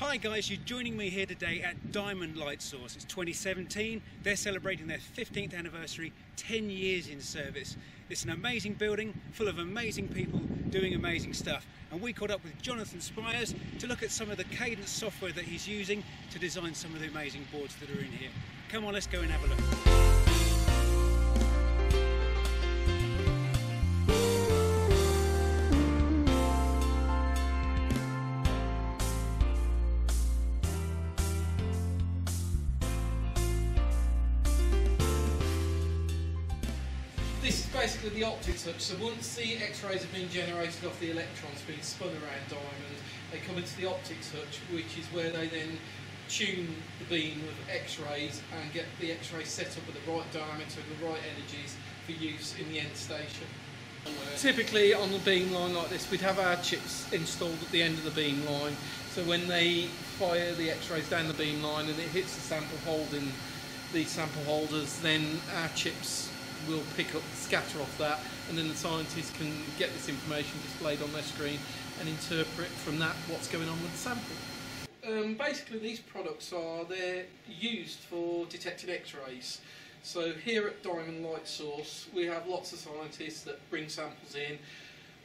Hi guys, you're joining me here today at Diamond Light Source. It's 2017. They're celebrating their 15th anniversary, 10 years in service. It's an amazing building full of amazing people doing amazing stuff. And we caught up with Jonathan Spires to look at some of the Cadence software that he's using to design some of the amazing boards that are in here. Come on, let's go and have a look. This is basically the optics hutch. So once the X-rays have been generated off the electrons being spun around diamond, they come into the optics hutch, which is where they then tune the beam of X-rays and get the X-rays set up at the right diameter and the right energies for use in the end station. Typically on the beam line like this, we'd have our chips installed at the end of the beam line. So when they fire the X-rays down the beam line and it hits the sample holding these sample holders, then our chips will pick up, scatter off that, and then the scientists can get this information displayed on their screen and interpret from that what's going on with the sample. Um, basically, these products are they're used for detecting X-rays. So here at Diamond Light Source, we have lots of scientists that bring samples in,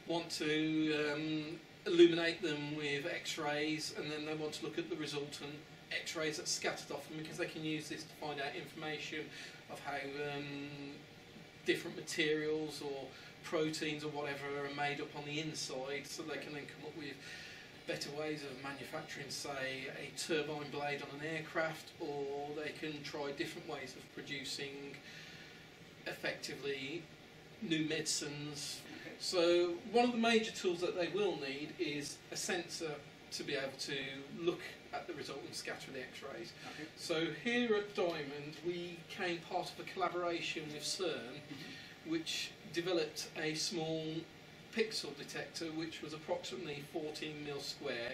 want to um, illuminate them with X-rays, and then they want to look at the resultant X-rays that's scattered off them because they can use this to find out information of how um, different materials or proteins or whatever are made up on the inside, so they can then come up with better ways of manufacturing, say, a turbine blade on an aircraft, or they can try different ways of producing effectively new medicines. So one of the major tools that they will need is a sensor to be able to look at the result and scatter the X-rays. Okay. So here at Diamond, we came part of a collaboration with CERN, mm-hmm. which developed a small pixel detector, which was approximately 14 mil square,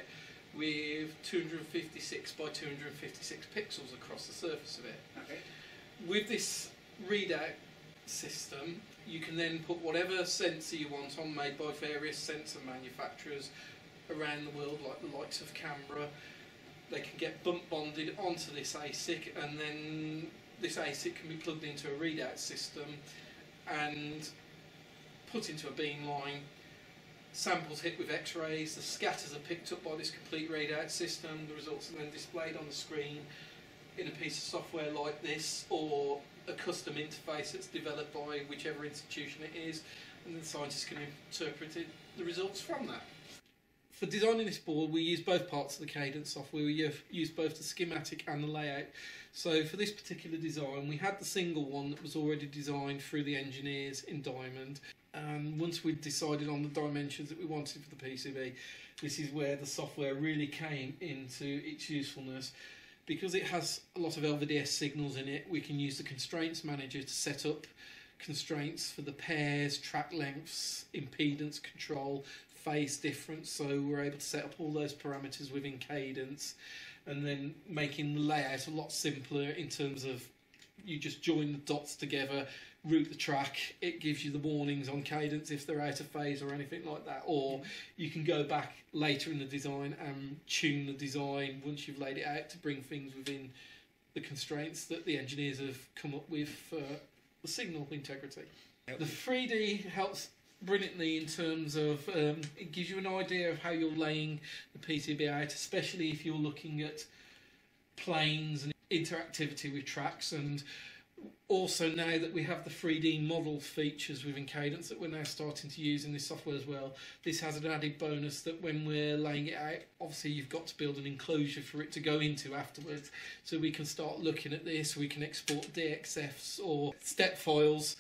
with 256 by 256 pixels across the surface of it. Okay. With this readout system, you can then put whatever sensor you want on, made by various sensor manufacturers around the world, like the likes of Canberra. They can get bump bonded onto this ASIC, and then this ASIC can be plugged into a readout system and put into a beam line. Samples hit with X-rays, the scatters are picked up by this complete readout system. The results are then displayed on the screen in a piece of software like this, or a custom interface that's developed by whichever institution it is, and then scientists can interpret it, the results from that. For designing this board, we use both parts of the Cadence software. We use- both the schematic and the layout. So for this particular design, we had the single one that was already designed through the engineers in Diamond. And once we'd decided on the dimensions that we wanted for the PCB, this is where the software really came into its usefulness. Because it has a lot of LVDS signals in it, we can use the constraints manager to set up constraints for the pairs, track lengths, impedance control, phase difference. So we're able to set up all those parameters within Cadence and then making the layout a lot simpler in terms of you just join the dots together, route the track, it gives you the warnings on cadence if they're out of phase or anything like that. Or you can go back later in the design and tune the design once you've laid it out to bring things within the constraints that the engineers have come up with for the signal integrity. The 3D helps brilliantly in terms of um, it gives you an idea of how you're laying the PCB out, especially if you're looking at planes and interactivity with tracks and also now that we have the 3D model features within Cadence that we're now starting to use in this software as well, this has an added bonus that when we're laying it out, obviously you've got to build an enclosure for it to go into afterwards. So we can start looking at this, we can export DXFs or step files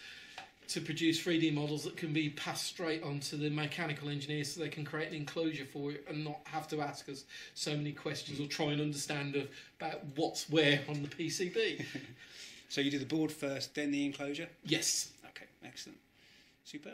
to produce 3D models that can be passed straight onto the mechanical engineers so they can create an enclosure for it and not have to ask us so many questions or try and understand of, about what's where on the PCB. So you do the board first, then the enclosure? yes. Okay, excellent. Super.